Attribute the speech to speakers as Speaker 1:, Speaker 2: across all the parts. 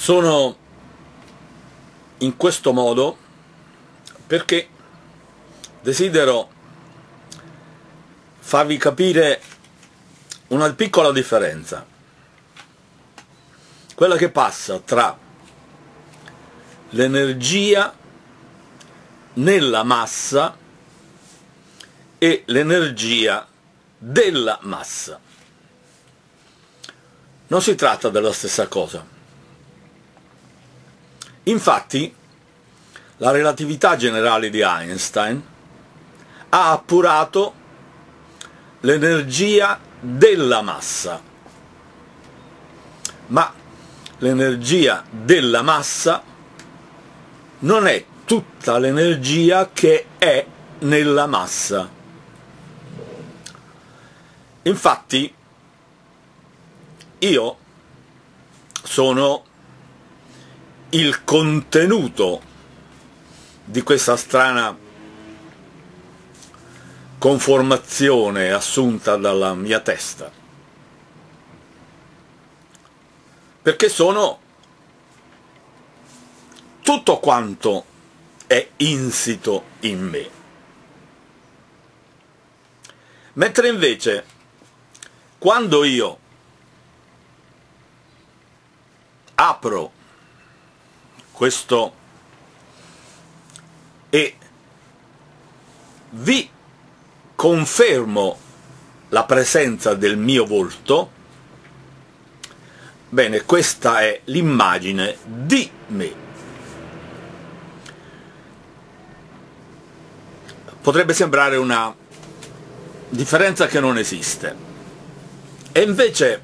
Speaker 1: Sono in questo modo perché desidero farvi capire una piccola differenza, quella che passa tra l'energia nella massa e l'energia della massa. Non si tratta della stessa cosa. Infatti, la relatività generale di Einstein ha appurato l'energia della massa, ma l'energia della massa non è tutta l'energia che è nella massa. Infatti, io sono il contenuto di questa strana conformazione assunta dalla mia testa. Perché sono tutto quanto è insito in me. Mentre invece, quando io apro questo e vi confermo la presenza del mio volto, bene, questa è l'immagine di me. Potrebbe sembrare una differenza che non esiste, e invece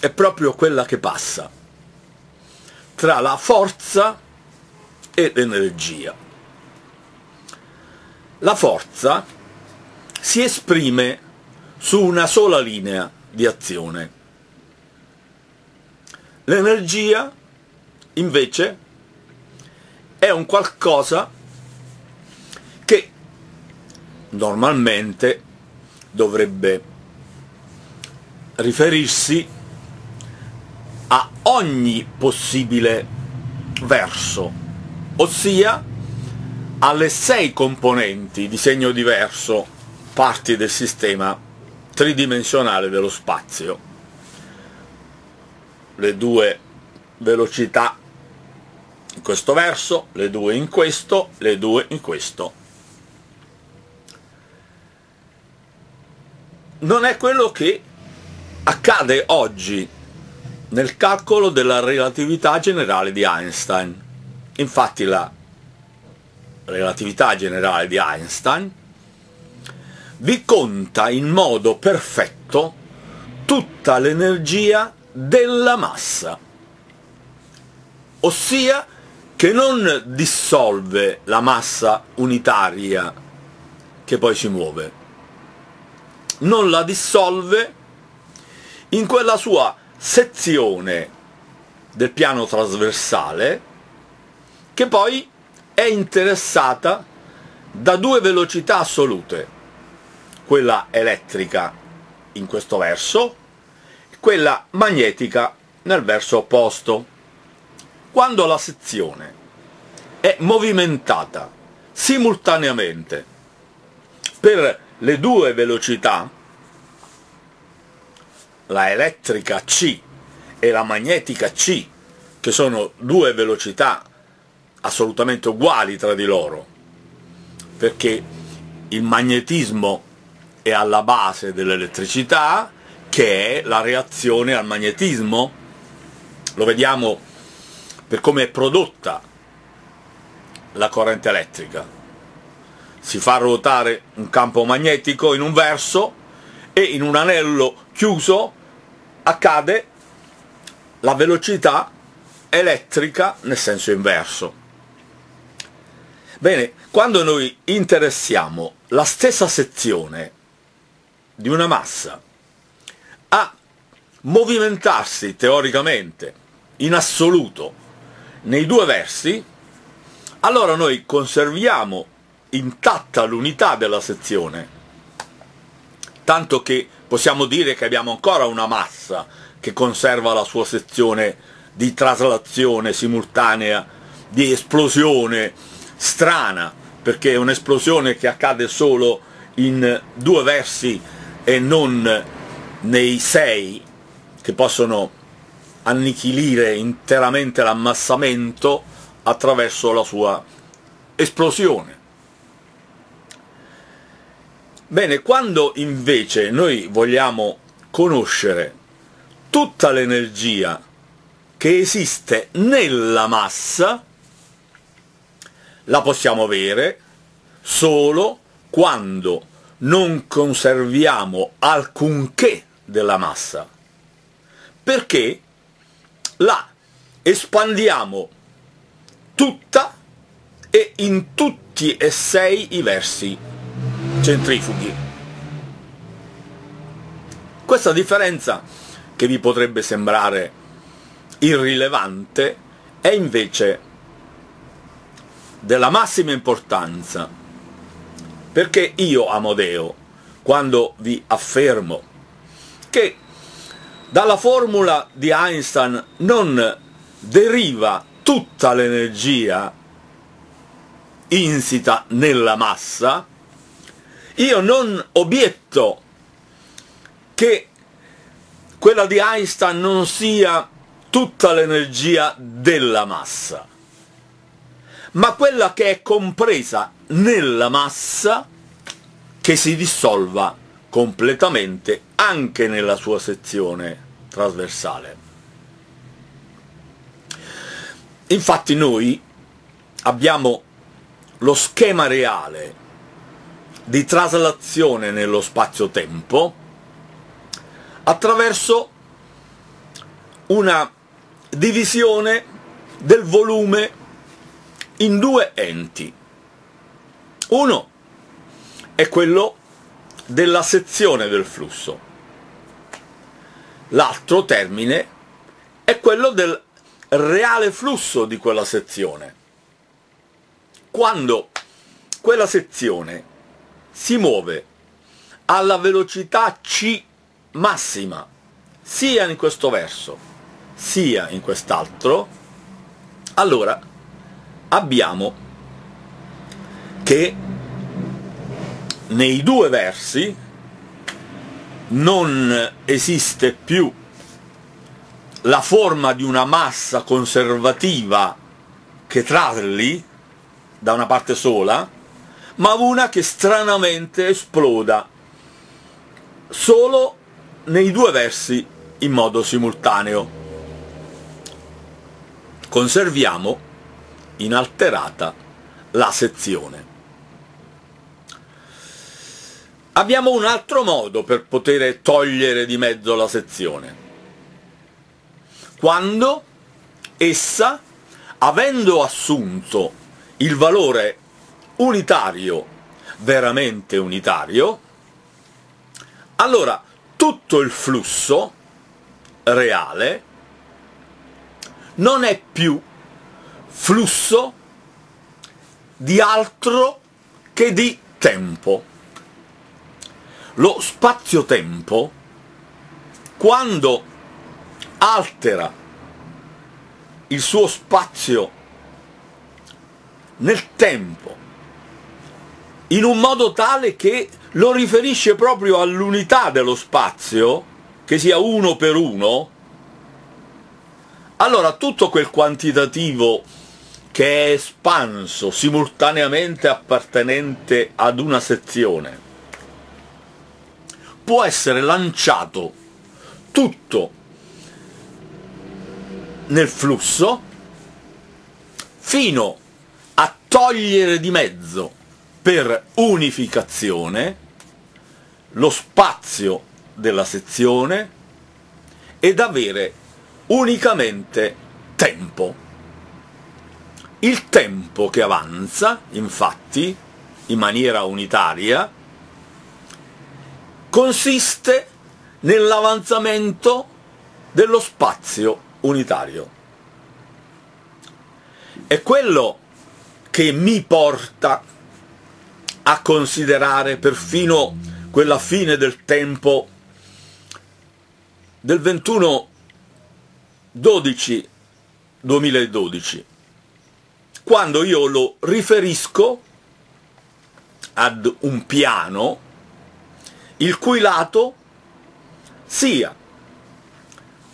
Speaker 1: è proprio quella che passa tra la forza e l'energia. La forza si esprime su una sola linea di azione. L'energia, invece, è un qualcosa che normalmente dovrebbe riferirsi a ogni possibile verso, ossia alle sei componenti di segno diverso, parti del sistema tridimensionale dello spazio. Le due velocità in questo verso, le due in questo, le due in questo. Non è quello che accade oggi nel calcolo della relatività generale di Einstein. Infatti la relatività generale di Einstein vi conta in modo perfetto tutta l'energia della massa, ossia che non dissolve la massa unitaria che poi si muove, non la dissolve in quella sua sezione del piano trasversale che poi è interessata da due velocità assolute, quella elettrica in questo verso, e quella magnetica nel verso opposto. Quando la sezione è movimentata simultaneamente per le due velocità, la elettrica C e la magnetica C, che sono due velocità assolutamente uguali tra di loro, perché il magnetismo è alla base dell'elettricità, che è la reazione al magnetismo, lo vediamo per come è prodotta la corrente elettrica. Si fa ruotare un campo magnetico in un verso e in un anello chiuso accade la velocità elettrica nel senso inverso. Bene, quando noi interessiamo la stessa sezione di una massa a movimentarsi teoricamente in assoluto nei due versi, allora noi conserviamo intatta l'unità della sezione, tanto che possiamo dire che abbiamo ancora una massa che conserva la sua sezione di traslazione simultanea, di esplosione strana, perché è un'esplosione che accade solo in due versi e non nei sei che possono annichilire interamente l'ammassamento attraverso la sua esplosione. Bene, quando invece noi vogliamo conoscere tutta l'energia che esiste nella massa, la possiamo avere solo quando non conserviamo alcunché della massa, perché la espandiamo tutta e in tutti e sei i versi centrifughi. Questa differenza, che vi potrebbe sembrare irrilevante, è invece della massima importanza, perché io, Amodeo, quando vi affermo che dalla formula di Einstein non deriva tutta l'energia insita nella massa, io non obietto che quella di Einstein non sia tutta l'energia della massa, ma quella che è compresa nella massa che si dissolva completamente anche nella sua sezione trasversale. Infatti noi abbiamo lo schema reale di traslazione nello spazio-tempo attraverso una divisione del volume in due enti. Uno è quello della sezione del flusso, l'altro termine è quello del reale flusso di quella sezione. Quando quella sezione si muove alla velocità c massima, sia in questo verso, sia in quest'altro, allora abbiamo che nei due versi non esiste più la forma di una massa conservativa che trasli da una parte sola, ma una che stranamente esploda solo nei due versi in modo simultaneo. Conserviamo inalterata la sezione. Abbiamo un altro modo per poter togliere di mezzo la sezione. Quando essa, avendo assunto il valore unitario, veramente unitario, allora tutto il flusso reale non è più flusso di altro che di tempo. Lo spazio-tempo, quando altera il suo spazio nel tempo in un modo tale che lo riferisce proprio all'unità dello spazio, che sia uno per uno, allora tutto quel quantitativo che è espanso simultaneamente appartenente ad una sezione può essere lanciato tutto nel flusso fino a togliere di mezzo per unificazione lo spazio della sezione ed avere unicamente tempo. Il tempo che avanza, infatti, in maniera unitaria, consiste nell'avanzamento dello spazio unitario. È quello che mi porta a considerare perfino quella fine del tempo del 21 12 2012, quando io lo riferisco ad un piano il cui lato sia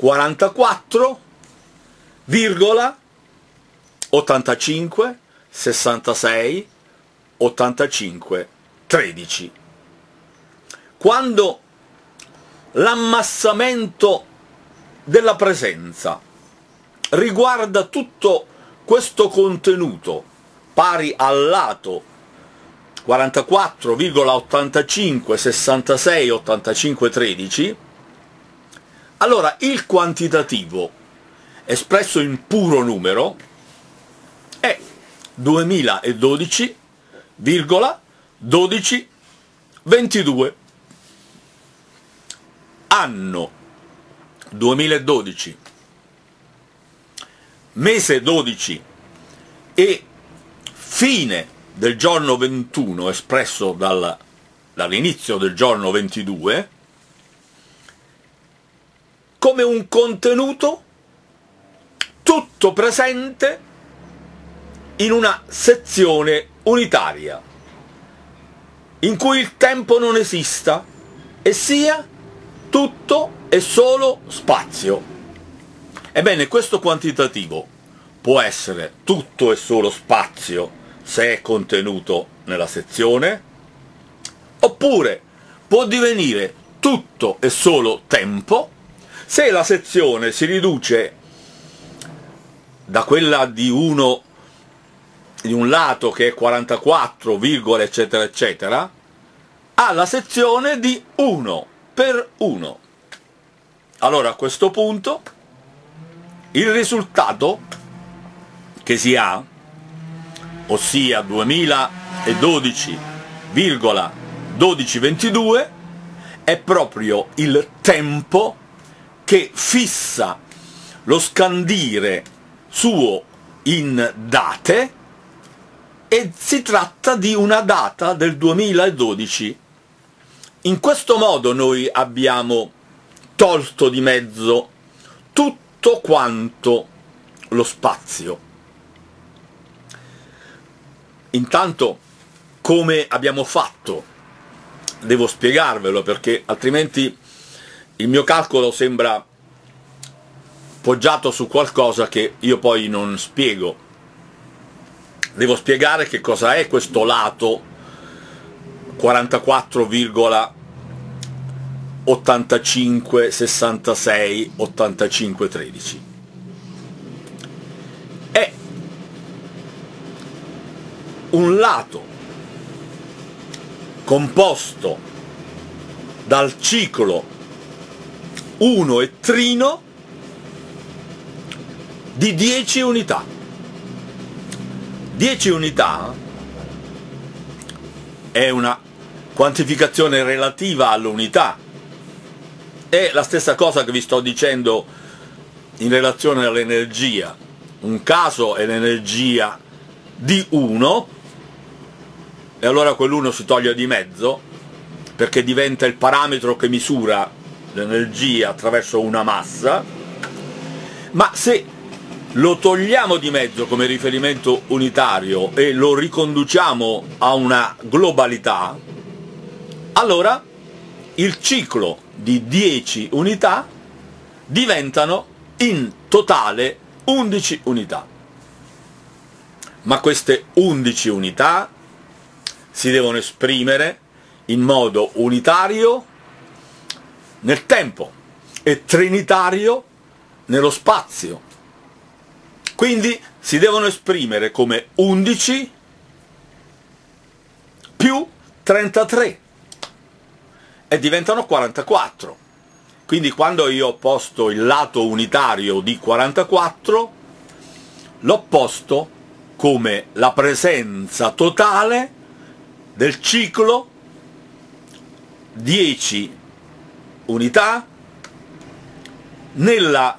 Speaker 1: 44,85 66 85 13 quando l'ammassamento della presenza riguarda tutto questo contenuto pari al lato 44,85 66 85 13 allora il quantitativo espresso in puro numero è 2012,12 22 anno 2012 mese 12 e fine del giorno 21 espresso dal, dall'inizio del giorno 22 come un contenuto tutto presente in una sezione unitaria in cui il tempo non esista e sia tutto e solo spazio. Ebbene, questo quantitativo può essere tutto e solo spazio se è contenuto nella sezione, oppure può divenire tutto e solo tempo se la sezione si riduce da quella di uno di un lato che è 44, eccetera eccetera alla sezione di 1 per 1. Allora a questo punto il risultato che si ha ossia 2012,1222, è proprio il tempo che fissa lo scandire suo in date e si tratta di una data del 2012. In questo modo noi abbiamo tolto di mezzo tutto quanto lo spazio Intanto, come abbiamo fatto? Devo spiegarvelo perché altrimenti il mio calcolo sembra poggiato su qualcosa che io poi non spiego. Devo spiegare che cosa è questo lato 44,85 66 85 13 un lato composto dal ciclo 1 e trino di 10 unità. 10 unità è una quantificazione relativa all'unità. È la stessa cosa che vi sto dicendo in relazione all'energia. Un caso è l'energia di 1 e allora quell'uno si toglie di mezzo perché diventa il parametro che misura l'energia attraverso una massa, ma se lo togliamo di mezzo come riferimento unitario e lo riconduciamo a una globalità, allora il ciclo di 10 unità diventano in totale 11 unità. Ma queste 11 unità si devono esprimere in modo unitario nel tempo e trinitario nello spazio. Quindi si devono esprimere come 11 più 33 e diventano 44. Quindi quando io ho posto il lato unitario di 44, l'ho posto come la presenza totale del ciclo 10 unità nella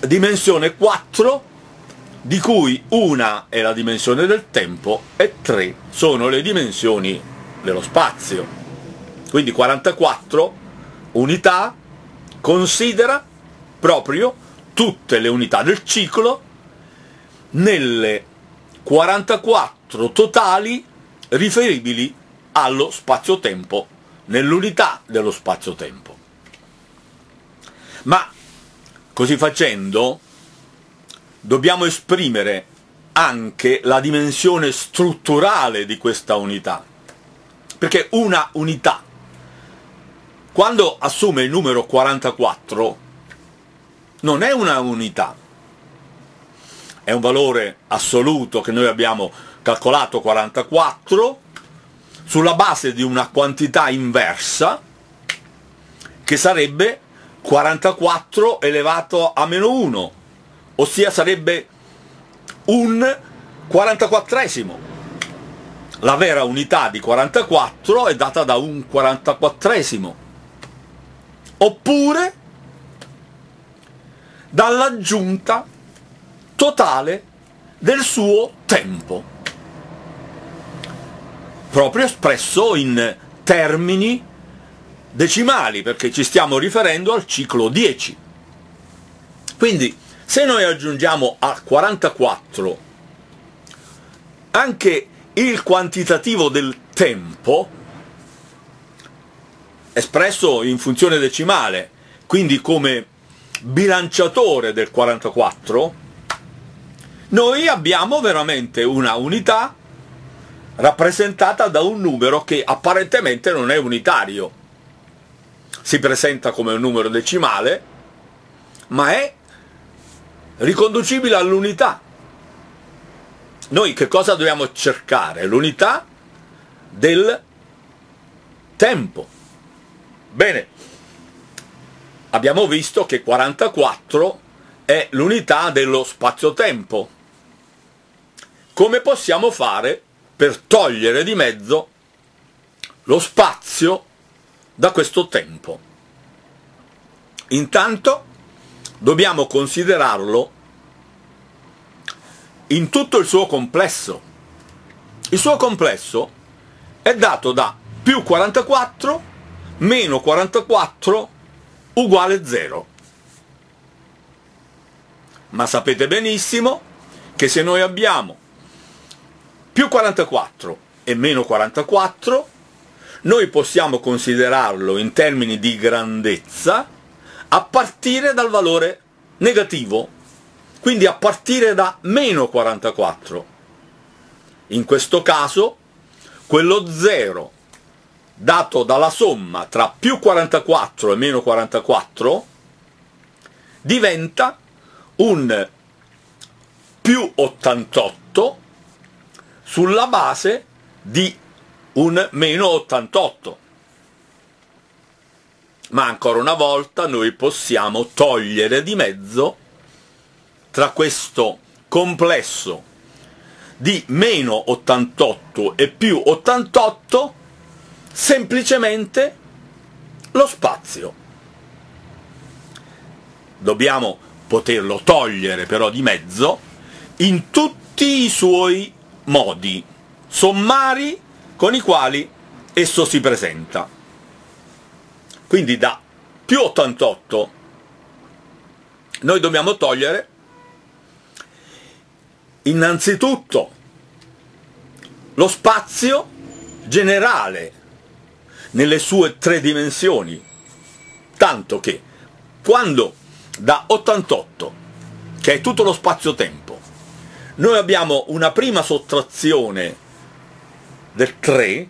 Speaker 1: dimensione 4 di cui una è la dimensione del tempo e 3 sono le dimensioni dello spazio. Quindi 44 unità considera proprio tutte le unità del ciclo nelle 44 totali riferibili allo spazio-tempo, nell'unità dello spazio-tempo. Ma così facendo dobbiamo esprimere anche la dimensione strutturale di questa unità, perché una unità, quando assume il numero 44, non è una unità, è un valore assoluto che noi abbiamo calcolato 44 sulla base di una quantità inversa che sarebbe 44 elevato a meno 1, ossia sarebbe un 44esimo. La vera unità di 44 è data da un 44esimo. Oppure dall'aggiunta totale del suo tempo, proprio espresso in termini decimali, perché ci stiamo riferendo al ciclo 10. Quindi, se noi aggiungiamo a 44 anche il quantitativo del tempo, espresso in funzione decimale, quindi come bilanciatore del 44, noi abbiamo veramente una unità rappresentata da un numero che apparentemente non è unitario. Si presenta come un numero decimale, ma è riconducibile all'unità. Noi che cosa dobbiamo cercare? L'unità del tempo. Bene, abbiamo visto che 44 è l'unità dello spazio-tempo. Come possiamo fare per togliere di mezzo lo spazio da questo tempo? Intanto dobbiamo considerarlo in tutto il suo complesso. Il suo complesso è dato da più 44 meno 44 uguale 0. Ma sapete benissimo che se noi abbiamo più 44 e meno 44, noi possiamo considerarlo in termini di grandezza a partire dal valore negativo, quindi a partire da meno 44. In questo caso, quello 0 dato dalla somma tra più 44 e meno 44 diventa un più 88 sulla base di un meno 88. Ma ancora una volta noi possiamo togliere di mezzo tra questo complesso di meno 88 e più 88 semplicemente lo spazio. Dobbiamo poterlo togliere però di mezzo in tutti i suoi modi sommari con i quali esso si presenta. Quindi da più 88 noi dobbiamo togliere innanzitutto lo spazio generale nelle sue tre dimensioni, tanto che quando da 88, che è tutto lo spazio-tempo, noi abbiamo una prima sottrazione del 3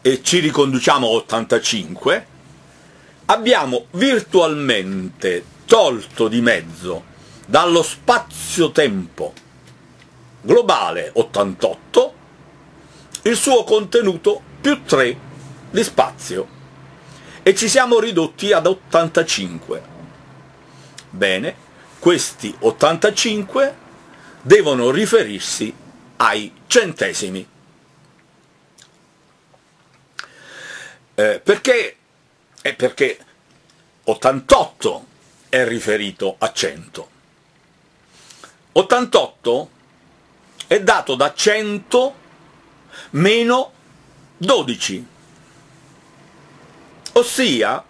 Speaker 1: e ci riconduciamo a 85, abbiamo virtualmente tolto di mezzo dallo spazio-tempo globale 88 il suo contenuto più 3 di spazio e ci siamo ridotti ad 85. Bene, questi 85 devono riferirsi ai centesimi. Eh, perché? Eh, perché 88 è riferito a 100. 88 è dato da 100 meno 12 ossia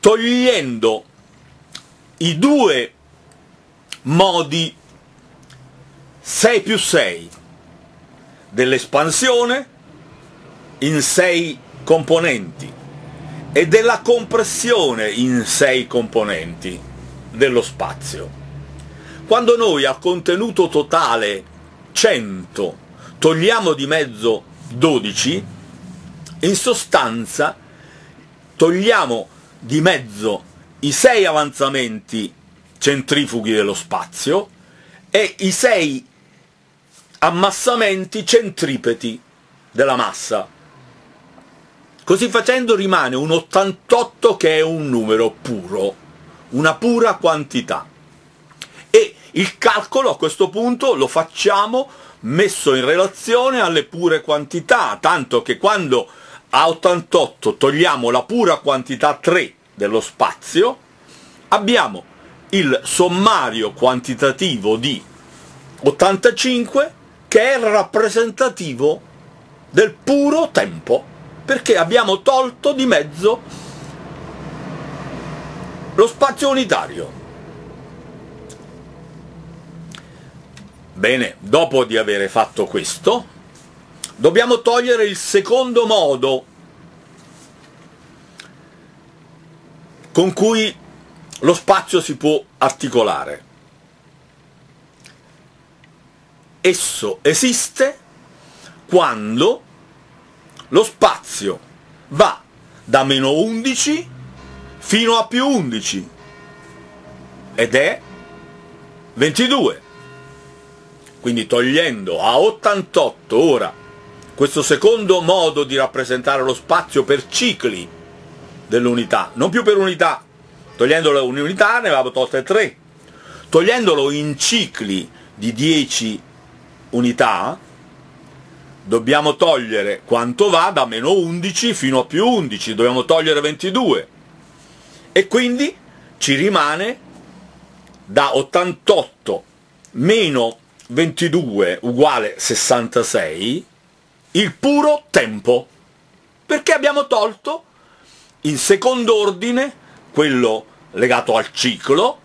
Speaker 1: togliendo i due modi 6 più 6 dell'espansione in 6 componenti e della compressione in 6 componenti dello spazio. Quando noi al contenuto totale 100 togliamo di mezzo 12, in sostanza togliamo di mezzo i 6 avanzamenti centrifughi dello spazio e i 6 ammassamenti centripeti della massa. Così facendo rimane un 88 che è un numero puro, una pura quantità. E il calcolo a questo punto lo facciamo messo in relazione alle pure quantità, tanto che quando a 88 togliamo la pura quantità 3 dello spazio, abbiamo il sommario quantitativo di 85 che è rappresentativo del puro tempo, perché abbiamo tolto di mezzo lo spazio unitario. Bene, dopo di aver fatto questo, dobbiamo togliere il secondo modo con cui lo spazio si può articolare. Esso esiste quando lo spazio va da meno 11 fino a più 11 ed è 22 quindi togliendo a 88 ora questo secondo modo di rappresentare lo spazio per cicli dell'unità, non più per unità, togliendolo un'unità ne avevamo tolte 3, togliendolo in cicli di 10 unità dobbiamo togliere quanto va da meno 11 fino a più 11, dobbiamo togliere 22 e quindi ci rimane da 88 meno 22 uguale 66 il puro tempo, perché abbiamo tolto in secondo ordine, quello legato al ciclo,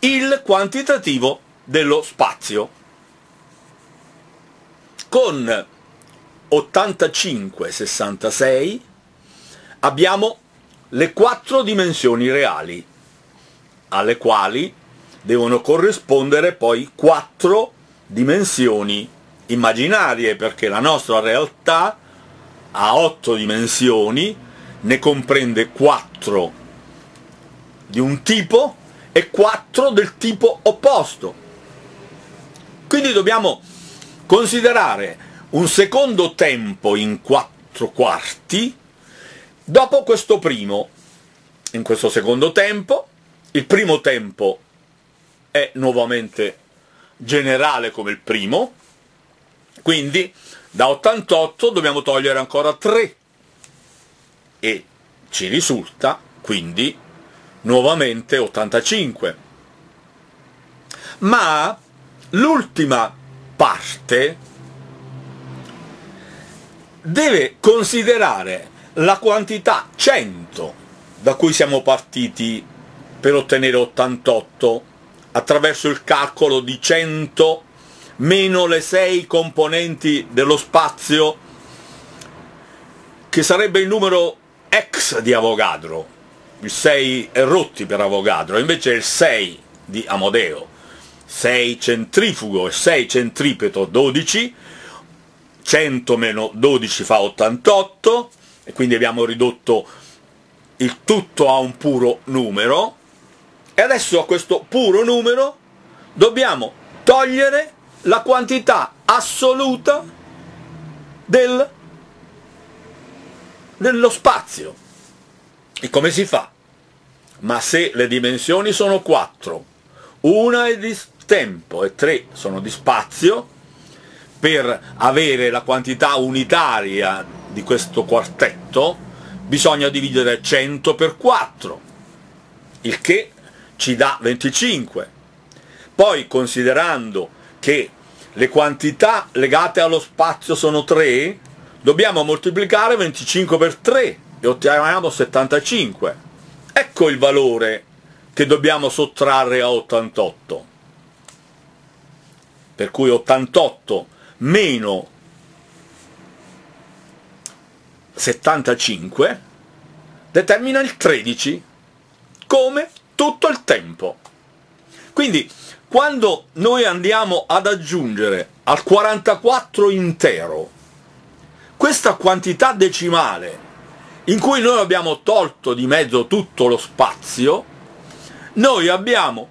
Speaker 1: il quantitativo dello spazio. Con 85-66 abbiamo le quattro dimensioni reali, alle quali devono corrispondere poi quattro dimensioni immaginarie, perché la nostra realtà ha otto dimensioni, ne comprende quattro di un tipo e quattro del tipo opposto. Quindi dobbiamo considerare un secondo tempo in quattro quarti dopo questo primo. In questo secondo tempo, il primo tempo è nuovamente generale come il primo, quindi da 88 dobbiamo togliere ancora 3 e ci risulta quindi nuovamente 85. Ma l'ultima parte deve considerare la quantità 100 da cui siamo partiti per ottenere 88 attraverso il calcolo di 100 meno le 6 componenti dello spazio che sarebbe il numero x di Avogadro il 6 è rotti per Avogadro invece è il 6 di Amodeo 6 centrifugo e 6 centripeto 12 100 meno 12 fa 88 e quindi abbiamo ridotto il tutto a un puro numero e adesso a questo puro numero dobbiamo togliere la quantità assoluta del, dello spazio. E come si fa? Ma se le dimensioni sono 4, una è di tempo e 3 sono di spazio, per avere la quantità unitaria di questo quartetto bisogna dividere 100 per 4, il che ci dà 25. Poi considerando che le quantità legate allo spazio sono 3, dobbiamo moltiplicare 25 per 3 e otteniamo 75. Ecco il valore che dobbiamo sottrarre a 88. Per cui 88 meno 75 determina il 13 come tutto il tempo. Quindi quando noi andiamo ad aggiungere al 44 intero questa quantità decimale in cui noi abbiamo tolto di mezzo tutto lo spazio, noi abbiamo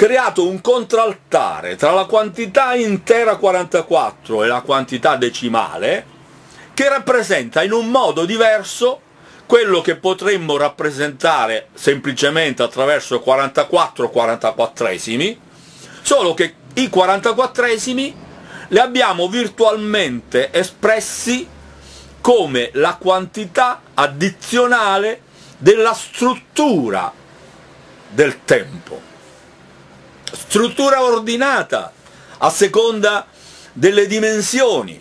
Speaker 1: creato un contraltare tra la quantità intera 44 e la quantità decimale che rappresenta in un modo diverso quello che potremmo rappresentare semplicemente attraverso 44 44esimi, solo che i 44esimi li abbiamo virtualmente espressi come la quantità addizionale della struttura del tempo. Struttura ordinata a seconda delle dimensioni,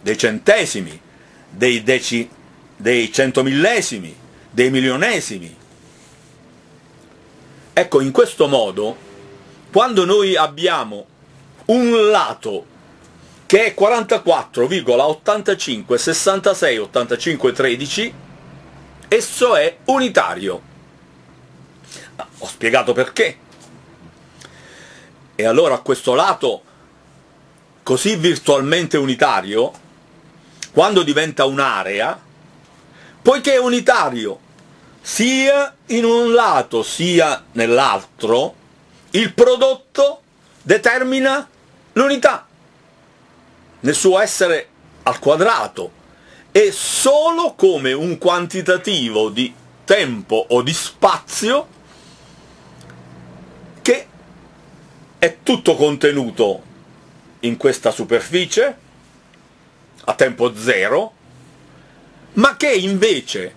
Speaker 1: dei centesimi, dei, deci, dei centomillesimi, dei milionesimi. Ecco, in questo modo, quando noi abbiamo un lato che è 44,85 66 85 13 esso è unitario ho spiegato perché e allora questo lato così virtualmente unitario quando diventa un'area poiché è unitario sia in un lato sia nell'altro il prodotto determina l'unità nel suo essere al quadrato. E solo come un quantitativo di tempo o di spazio che è tutto contenuto in questa superficie a tempo zero ma che invece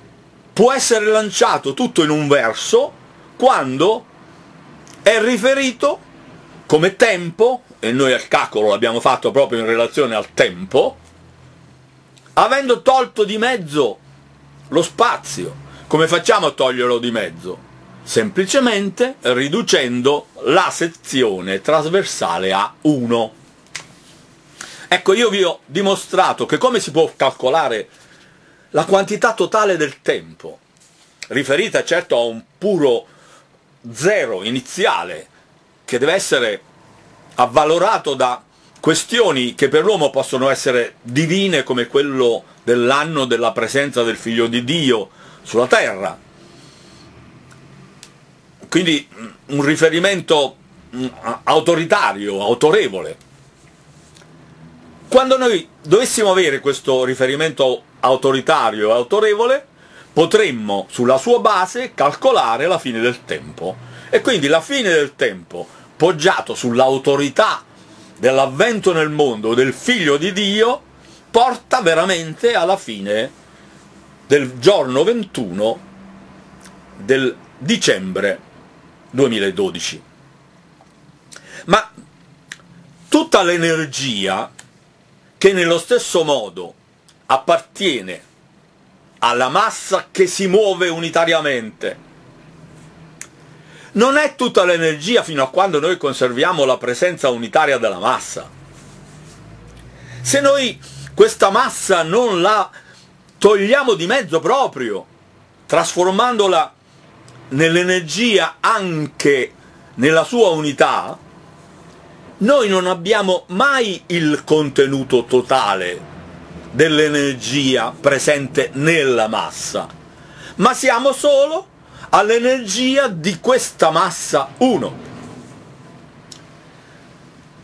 Speaker 1: può essere lanciato tutto in un verso quando è riferito come tempo e noi al calcolo l'abbiamo fatto proprio in relazione al tempo, avendo tolto di mezzo lo spazio. Come facciamo a toglierlo di mezzo? Semplicemente riducendo la sezione trasversale a 1. Ecco, io vi ho dimostrato che come si può calcolare la quantità totale del tempo, riferita certo a un puro zero iniziale, che deve essere avvalorato da questioni che per l'uomo possono essere divine come quello dell'anno della presenza del figlio di Dio sulla terra. Quindi mm, un riferimento mm, autoritario, autorevole. Quando noi dovessimo avere questo riferimento autoritario e autorevole, potremmo sulla sua base calcolare la fine del tempo. E quindi la fine del tempo poggiato sull'autorità dell'avvento nel mondo del figlio di Dio, porta veramente alla fine del giorno 21 del dicembre 2012. Ma tutta l'energia che nello stesso modo appartiene alla massa che si muove unitariamente non è tutta l'energia fino a quando noi conserviamo la presenza unitaria della massa. Se noi questa massa non la togliamo di mezzo proprio, trasformandola nell'energia anche nella sua unità, noi non abbiamo mai il contenuto totale dell'energia presente nella massa, ma siamo solo all'energia di questa massa 1.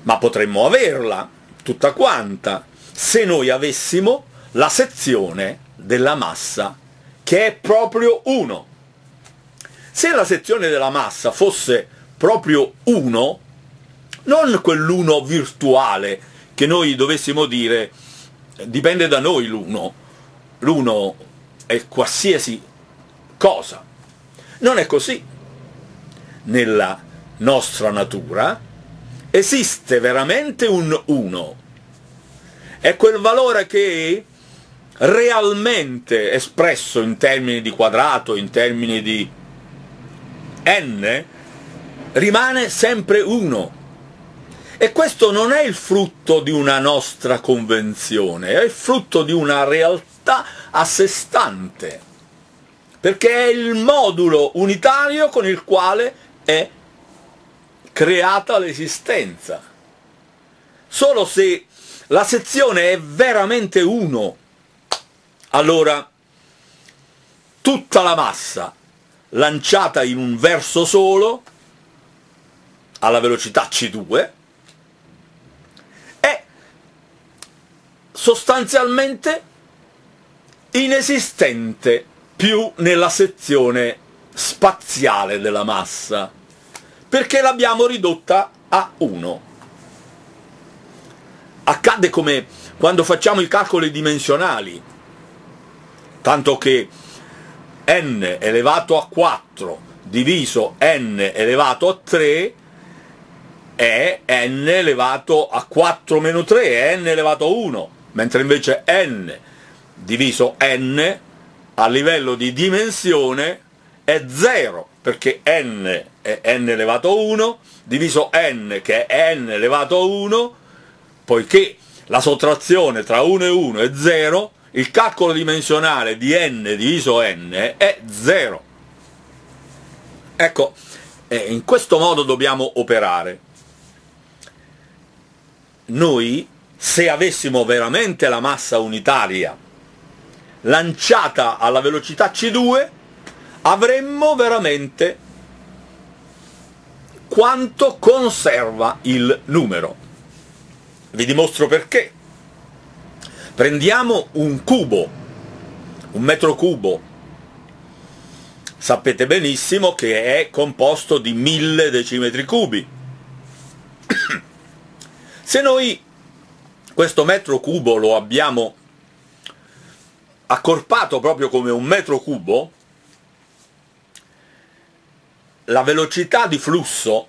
Speaker 1: Ma potremmo averla tutta quanta se noi avessimo la sezione della massa che è proprio 1. Se la sezione della massa fosse proprio 1, non quell'uno virtuale che noi dovessimo dire dipende da noi l'uno, l'uno è qualsiasi cosa, non è così. Nella nostra natura esiste veramente un uno. È quel valore che realmente espresso in termini di quadrato, in termini di n rimane sempre 1. E questo non è il frutto di una nostra convenzione, è il frutto di una realtà a sé stante, perché è il modulo unitario con il quale è creata l'esistenza. Solo se la sezione è veramente 1, allora tutta la massa lanciata in un verso solo, alla velocità c2, è sostanzialmente inesistente più nella sezione spaziale della massa, perché l'abbiamo ridotta a 1. Accade come quando facciamo i calcoli dimensionali, tanto che n elevato a 4 diviso n elevato a 3 è n elevato a 4 meno 3, è n elevato a 1, mentre invece n diviso n a livello di dimensione è 0, perché n è n elevato a 1, diviso n che è n elevato a 1, poiché la sottrazione tra 1 e 1 è 0, il calcolo dimensionale di n diviso n è 0. Ecco, eh, in questo modo dobbiamo operare. Noi, se avessimo veramente la massa unitaria lanciata alla velocità c2, avremmo veramente quanto conserva il numero. Vi dimostro perché Prendiamo un cubo, un metro cubo, sapete benissimo che è composto di mille decimetri cubi. Se noi questo metro cubo lo abbiamo accorpato proprio come un metro cubo, la velocità di flusso,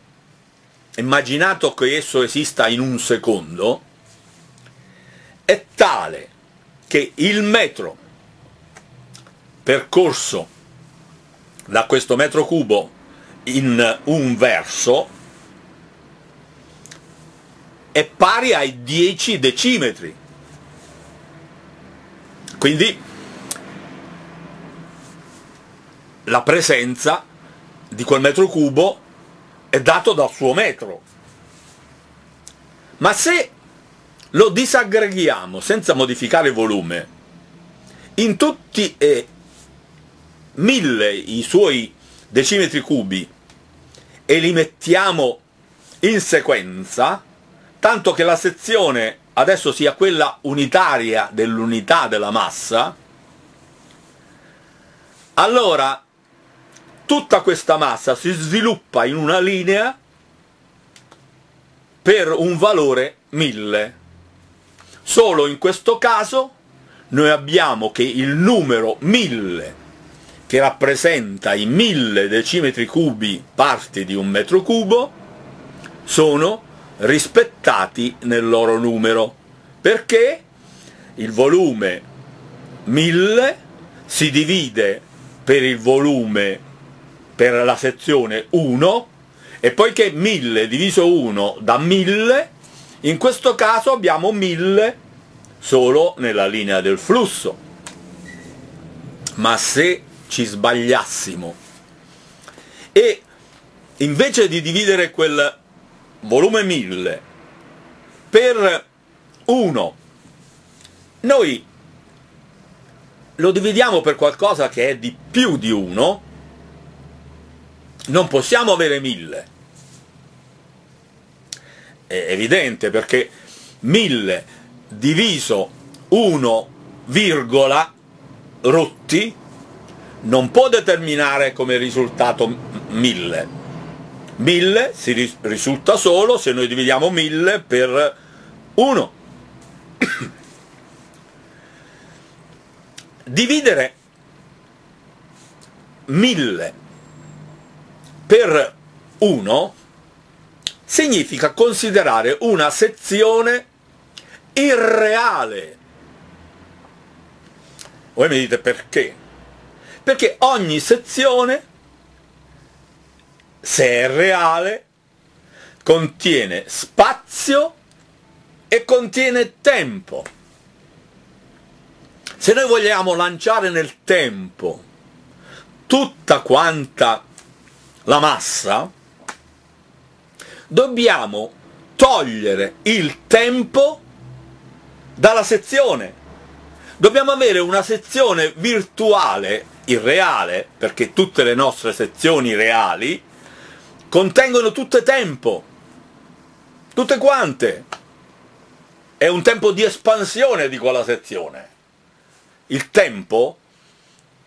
Speaker 1: immaginato che esso esista in un secondo, è tale che il metro percorso da questo metro cubo in un verso è pari ai 10 decimetri. Quindi la presenza di quel metro cubo è dato dal suo metro. Ma se lo disaggreghiamo senza modificare volume in tutti e mille i suoi decimetri cubi e li mettiamo in sequenza, tanto che la sezione adesso sia quella unitaria dell'unità della massa, allora tutta questa massa si sviluppa in una linea per un valore 1000. Solo in questo caso noi abbiamo che il numero 1000, che rappresenta i 1000 decimetri cubi parti di un metro cubo, sono rispettati nel loro numero, perché? Il volume 1000 si divide per il volume per la sezione 1 e poiché 1000 diviso 1 da 1000 in questo caso abbiamo 1000 solo nella linea del flusso. Ma se ci sbagliassimo e invece di dividere quel volume 1000 per 1, noi lo dividiamo per qualcosa che è di più di 1, non possiamo avere 1000 è evidente perché 1000 diviso 1, virgola rotti non può determinare come risultato 1000. 1000 si risulta solo se noi dividiamo 1000 per 1. Dividere 1000 per 1 significa considerare una sezione irreale. Voi mi dite perché? Perché ogni sezione se è reale, contiene spazio e contiene tempo. Se noi vogliamo lanciare nel tempo tutta quanta la massa, dobbiamo togliere il tempo dalla sezione. Dobbiamo avere una sezione virtuale, irreale, perché tutte le nostre sezioni reali contengono tutte tempo, tutte quante. È un tempo di espansione di quella sezione. Il tempo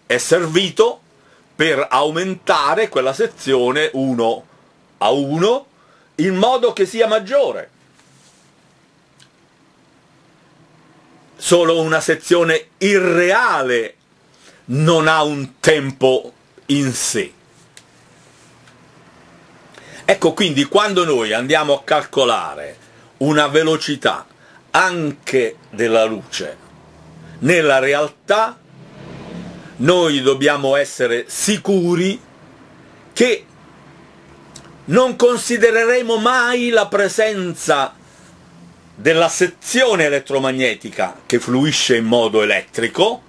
Speaker 1: è servito per aumentare quella sezione 1 a 1 in modo che sia maggiore. Solo una sezione irreale non ha un tempo in sé. Ecco quindi quando noi andiamo a calcolare una velocità anche della luce nella realtà, noi dobbiamo essere sicuri che non considereremo mai la presenza della sezione elettromagnetica che fluisce in modo elettrico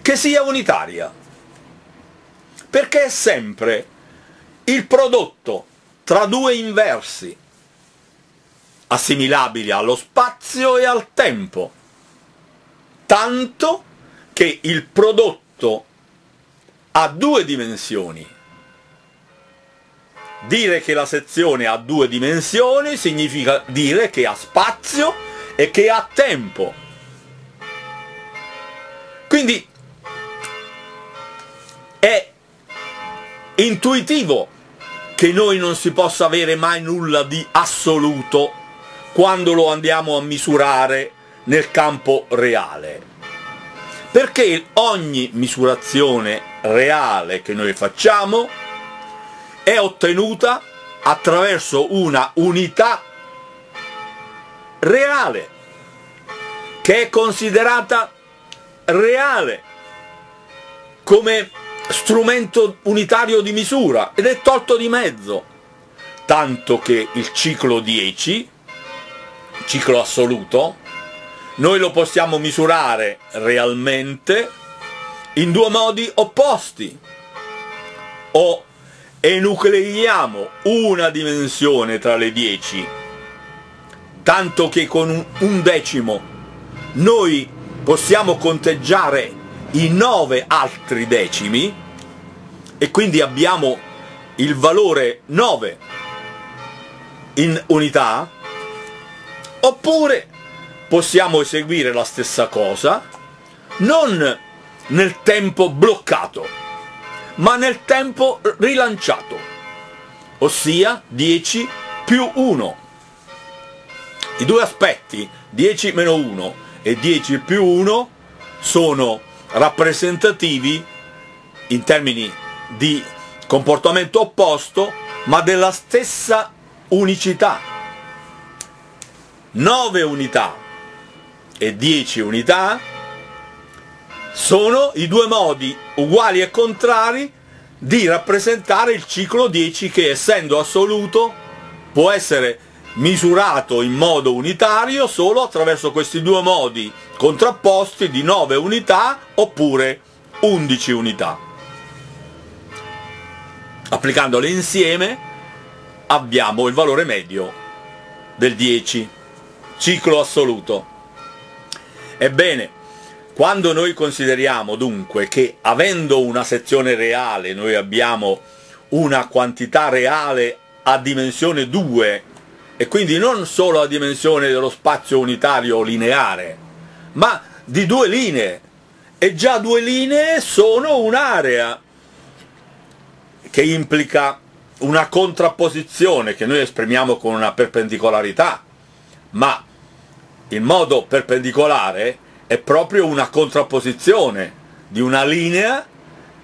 Speaker 1: che sia unitaria. Perché è sempre il prodotto tra due inversi assimilabili allo spazio e al tempo, tanto che il prodotto ha due dimensioni Dire che la sezione ha due dimensioni significa dire che ha spazio e che ha tempo. Quindi è intuitivo che noi non si possa avere mai nulla di assoluto quando lo andiamo a misurare nel campo reale. Perché ogni misurazione reale che noi facciamo è ottenuta attraverso una unità reale, che è considerata reale come strumento unitario di misura ed è tolto di mezzo, tanto che il ciclo 10, ciclo assoluto, noi lo possiamo misurare realmente in due modi opposti, o enucleiamo una dimensione tra le 10, tanto che con un decimo noi possiamo conteggiare i 9 altri decimi e quindi abbiamo il valore 9 in unità, oppure possiamo eseguire la stessa cosa non nel tempo bloccato, ma nel tempo rilanciato, ossia 10 più 1. I due aspetti, 10 meno 1 e 10 più 1, sono rappresentativi in termini di comportamento opposto, ma della stessa unicità. 9 unità e 10 unità sono i due modi uguali e contrari di rappresentare il ciclo 10 che essendo assoluto può essere misurato in modo unitario solo attraverso questi due modi contrapposti di 9 unità oppure 11 unità. Applicandole insieme abbiamo il valore medio del 10, ciclo assoluto. Ebbene, quando noi consideriamo dunque che avendo una sezione reale noi abbiamo una quantità reale a dimensione 2 e quindi non solo a dimensione dello spazio unitario lineare, ma di due linee. E già due linee sono un'area che implica una contrapposizione che noi esprimiamo con una perpendicolarità, ma in modo perpendicolare è proprio una contrapposizione di una linea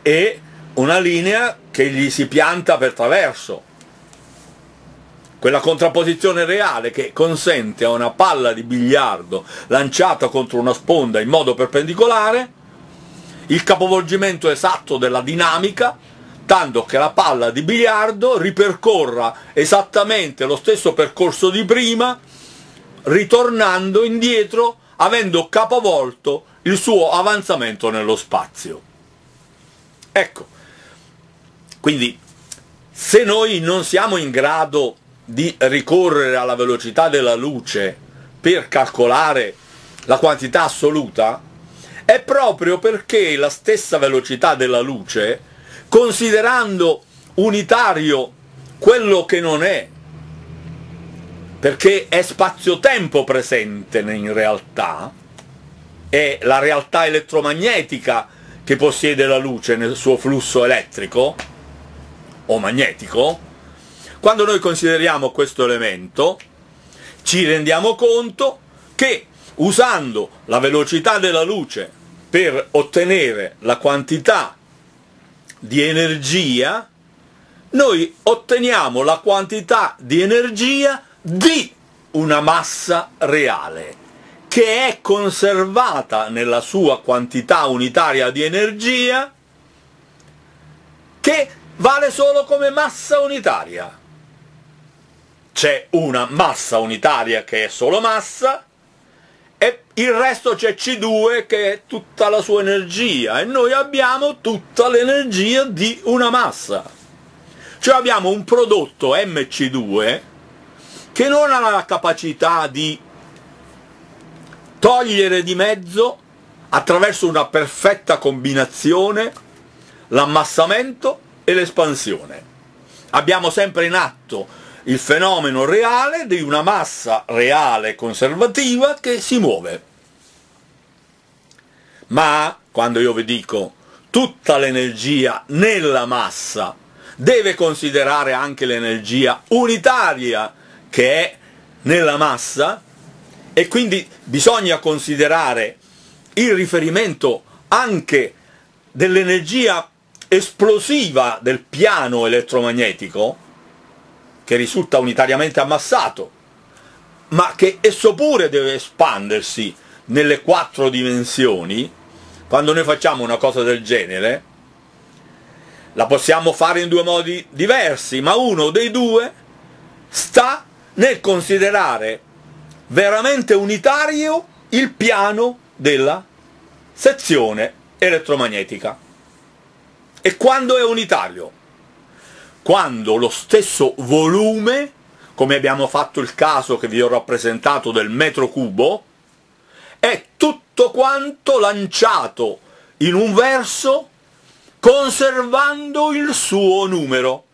Speaker 1: e una linea che gli si pianta per traverso. Quella contrapposizione reale che consente a una palla di biliardo lanciata contro una sponda in modo perpendicolare il capovolgimento esatto della dinamica aspettando che la palla di biliardo ripercorra esattamente lo stesso percorso di prima, ritornando indietro, avendo capovolto il suo avanzamento nello spazio. Ecco, quindi se noi non siamo in grado di ricorrere alla velocità della luce per calcolare la quantità assoluta, è proprio perché la stessa velocità della luce, considerando unitario quello che non è, perché è spazio-tempo presente in realtà, è la realtà elettromagnetica che possiede la luce nel suo flusso elettrico o magnetico, quando noi consideriamo questo elemento ci rendiamo conto che usando la velocità della luce per ottenere la quantità di energia, noi otteniamo la quantità di energia di una massa reale, che è conservata nella sua quantità unitaria di energia, che vale solo come massa unitaria. C'è una massa unitaria che è solo massa, e il resto c'è C2 che è tutta la sua energia e noi abbiamo tutta l'energia di una massa. Cioè abbiamo un prodotto MC2 che non ha la capacità di togliere di mezzo attraverso una perfetta combinazione l'ammassamento e l'espansione. Abbiamo sempre in atto il fenomeno reale di una massa reale conservativa che si muove. Ma quando io vi dico tutta l'energia nella massa deve considerare anche l'energia unitaria che è nella massa e quindi bisogna considerare il riferimento anche dell'energia esplosiva del piano elettromagnetico che risulta unitariamente ammassato, ma che esso pure deve espandersi nelle quattro dimensioni, quando noi facciamo una cosa del genere, la possiamo fare in due modi diversi, ma uno dei due sta nel considerare veramente unitario il piano della sezione elettromagnetica. E quando è unitario? quando lo stesso volume, come abbiamo fatto il caso che vi ho rappresentato del metro cubo, è tutto quanto lanciato in un verso conservando il suo numero.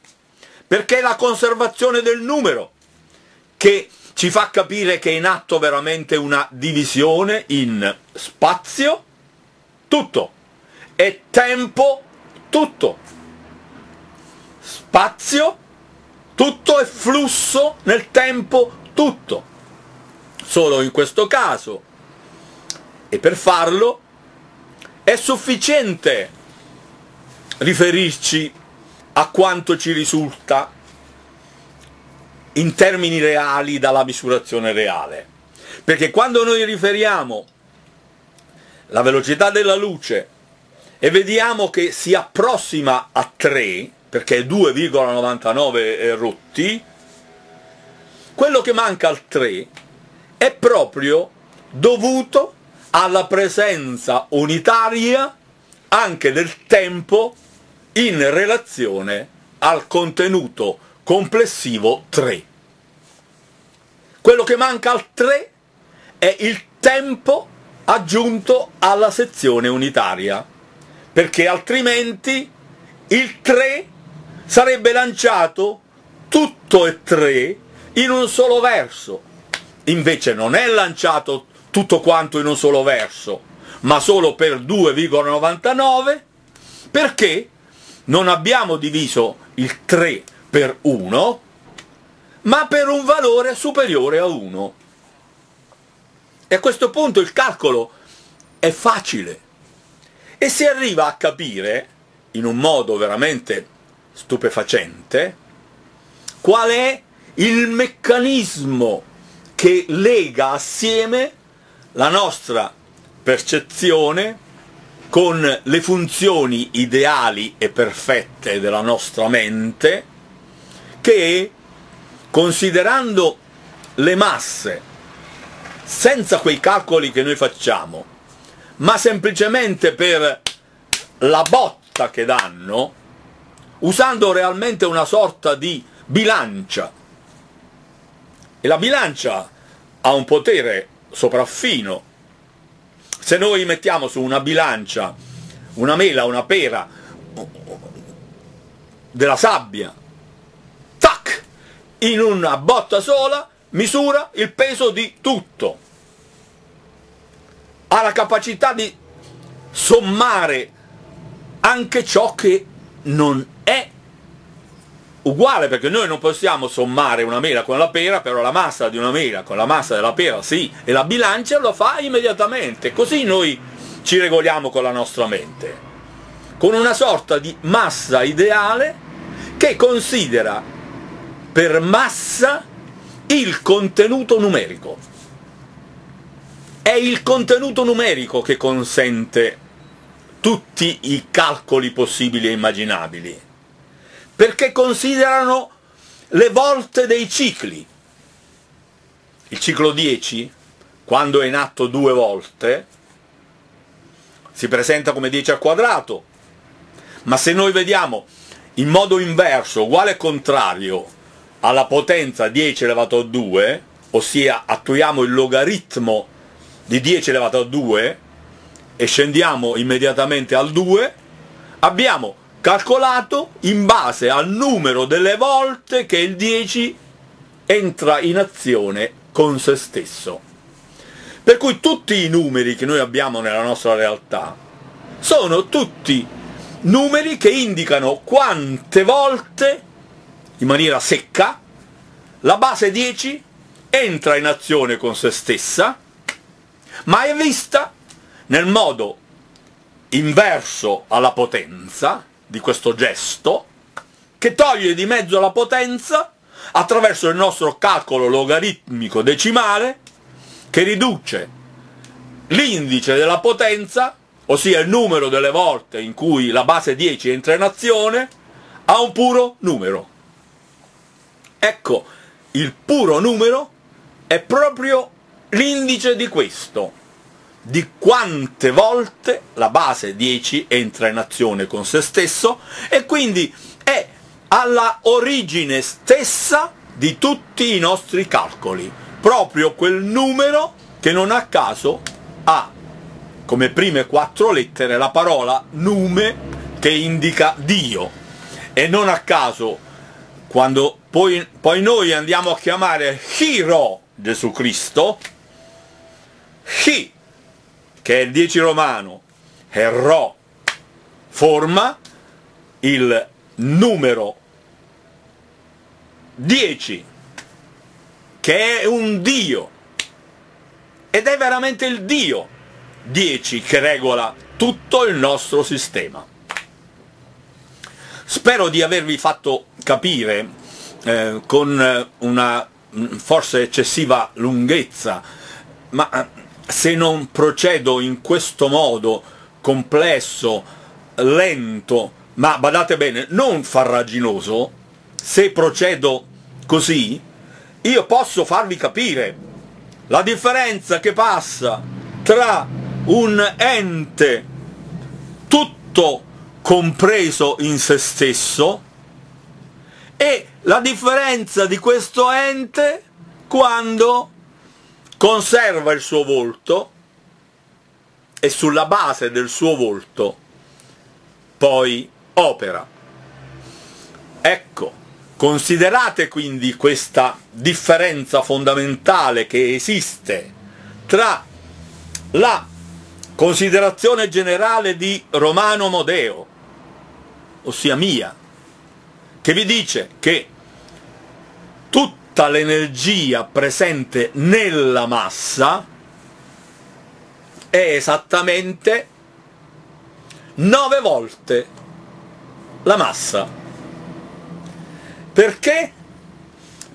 Speaker 1: Perché la conservazione del numero che ci fa capire che è in atto veramente una divisione in spazio, tutto, e tempo, tutto. Spazio, tutto è flusso nel tempo, tutto. Solo in questo caso, e per farlo, è sufficiente riferirci a quanto ci risulta in termini reali dalla misurazione reale. Perché quando noi riferiamo la velocità della luce e vediamo che si approssima a 3, perché è 2,99 rotti, quello che manca al 3 è proprio dovuto alla presenza unitaria anche del tempo in relazione al contenuto complessivo 3. Quello che manca al 3 è il tempo aggiunto alla sezione unitaria, perché altrimenti il 3 sarebbe lanciato tutto e tre in un solo verso. Invece non è lanciato tutto quanto in un solo verso, ma solo per 2,99 perché non abbiamo diviso il 3 per 1, ma per un valore superiore a 1. E a questo punto il calcolo è facile e si arriva a capire, in un modo veramente stupefacente qual è il meccanismo che lega assieme la nostra percezione con le funzioni ideali e perfette della nostra mente che, considerando le masse, senza quei calcoli che noi facciamo, ma semplicemente per la botta che danno, usando realmente una sorta di bilancia. E la bilancia ha un potere sopraffino. Se noi mettiamo su una bilancia una mela, una pera, della sabbia, in una botta sola, misura il peso di tutto. Ha la capacità di sommare anche ciò che non è uguale, perché noi non possiamo sommare una mela con la pera, però la massa di una mela con la massa della pera sì, e la bilancia lo fa immediatamente, così noi ci regoliamo con la nostra mente, con una sorta di massa ideale che considera per massa il contenuto numerico. È il contenuto numerico che consente tutti i calcoli possibili e immaginabili, perché considerano le volte dei cicli. Il ciclo 10, quando è in atto due volte, si presenta come 10 al quadrato, ma se noi vediamo in modo inverso, uguale contrario, alla potenza 10 elevato a 2, ossia attuiamo il logaritmo di 10 elevato a 2 e scendiamo immediatamente al 2, abbiamo calcolato in base al numero delle volte che il 10 entra in azione con se stesso. Per cui tutti i numeri che noi abbiamo nella nostra realtà sono tutti numeri che indicano quante volte, in maniera secca, la base 10 entra in azione con se stessa, ma è vista nel modo inverso alla potenza di questo gesto, che toglie di mezzo la potenza attraverso il nostro calcolo logaritmico decimale, che riduce l'indice della potenza, ossia il numero delle volte in cui la base 10 entra in azione, a un puro numero. Ecco, il puro numero è proprio l'indice di questo, di quante volte la base 10 entra in azione con se stesso e quindi è alla origine stessa di tutti i nostri calcoli, proprio quel numero che non a caso ha come prime quattro lettere la parola nume che indica Dio. E non a caso quando poi, poi noi andiamo a chiamare Hiro Gesù Cristo, Chi che è il 10 romano, e Ro forma. Il numero 10, che è un Dio, ed è veramente il Dio 10 che regola tutto il nostro sistema. Spero di avervi fatto capire eh, con una forse eccessiva lunghezza, ma se non procedo in questo modo complesso, lento, ma badate bene, non farraginoso, se procedo così, io posso farvi capire la differenza che passa tra un ente tutto compreso in se stesso e la differenza di questo ente quando conserva il suo volto e sulla base del suo volto poi opera. Ecco, considerate quindi questa differenza fondamentale che esiste tra la considerazione generale di Romano Modeo, ossia mia, che vi dice che tutta l'energia presente nella massa è esattamente 9 volte la massa. Perché?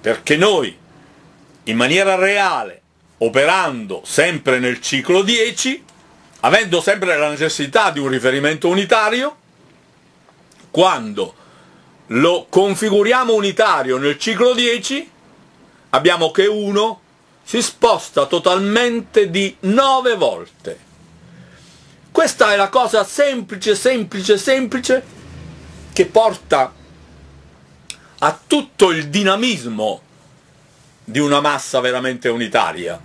Speaker 1: Perché noi, in maniera reale, operando sempre nel ciclo 10, avendo sempre la necessità di un riferimento unitario, quando lo configuriamo unitario nel ciclo 10, abbiamo che 1 si sposta totalmente di 9 volte. Questa è la cosa semplice, semplice, semplice che porta a tutto il dinamismo di una massa veramente unitaria,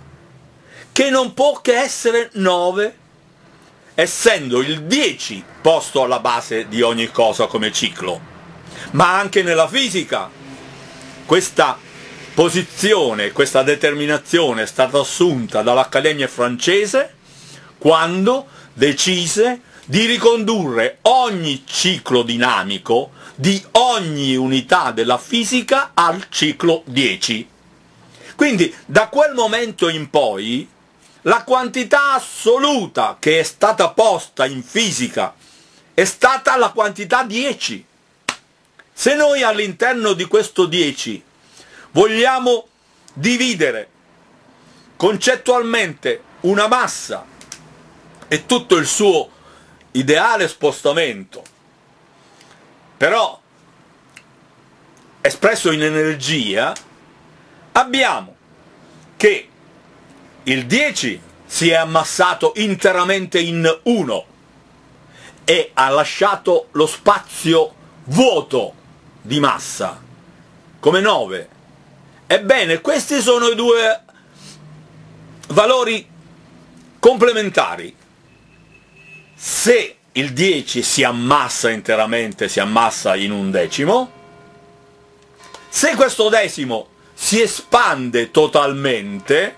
Speaker 1: che non può che essere 9, essendo il 10 posto alla base di ogni cosa come ciclo. Ma anche nella fisica questa posizione, questa determinazione è stata assunta dall'Accademia francese quando decise di ricondurre ogni ciclo dinamico di ogni unità della fisica al ciclo 10. Quindi da quel momento in poi la quantità assoluta che è stata posta in fisica è stata la quantità 10. Se noi all'interno di questo 10 vogliamo dividere concettualmente una massa e tutto il suo ideale spostamento, però espresso in energia, abbiamo che il 10 si è ammassato interamente in 1 e ha lasciato lo spazio vuoto di massa come 9 ebbene questi sono i due valori complementari se il 10 si ammassa interamente si ammassa in un decimo se questo decimo si espande totalmente,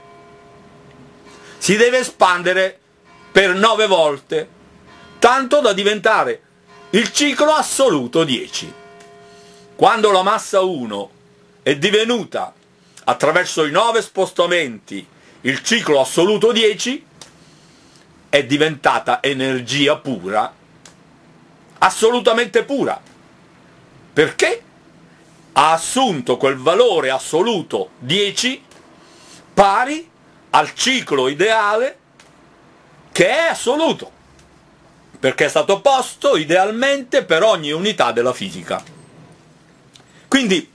Speaker 1: si deve espandere per 9 volte, tanto da diventare il ciclo assoluto 10. Quando la massa 1 è divenuta, attraverso i 9 spostamenti, il ciclo assoluto 10, è diventata energia pura, assolutamente pura. Perché? ha assunto quel valore assoluto 10 pari al ciclo ideale che è assoluto, perché è stato posto idealmente per ogni unità della fisica. Quindi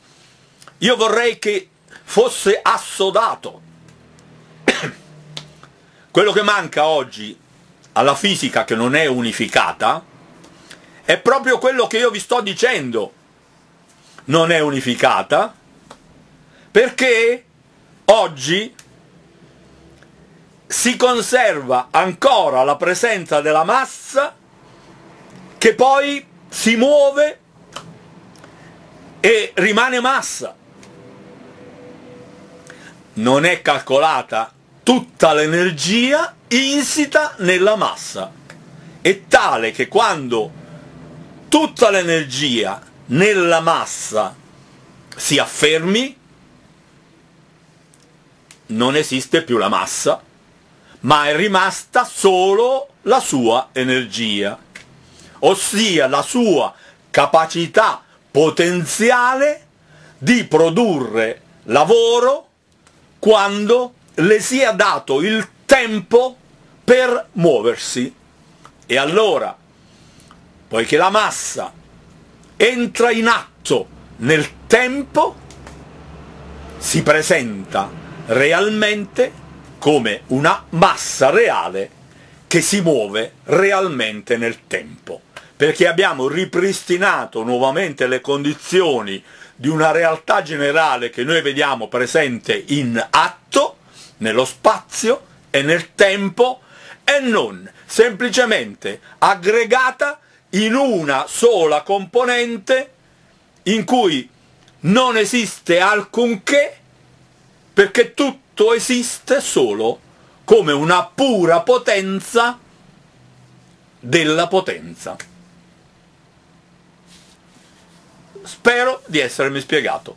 Speaker 1: io vorrei che fosse assodato. Quello che manca oggi alla fisica che non è unificata è proprio quello che io vi sto dicendo. Non è unificata perché oggi si conserva ancora la presenza della massa che poi si muove e rimane massa. Non è calcolata tutta l'energia insita nella massa. È tale che quando tutta l'energia nella massa si affermi, non esiste più la massa, ma è rimasta solo la sua energia, ossia la sua capacità potenziale di produrre lavoro quando le sia dato il tempo per muoversi. E allora, poiché la massa entra in atto nel tempo, si presenta realmente come una massa reale che si muove realmente nel tempo, perché abbiamo ripristinato nuovamente le condizioni di una realtà generale che noi vediamo presente in atto, nello spazio e nel tempo, e non semplicemente aggregata in una sola componente in cui non esiste alcunché perché tutto esiste solo come una pura potenza della potenza. Spero di essermi spiegato.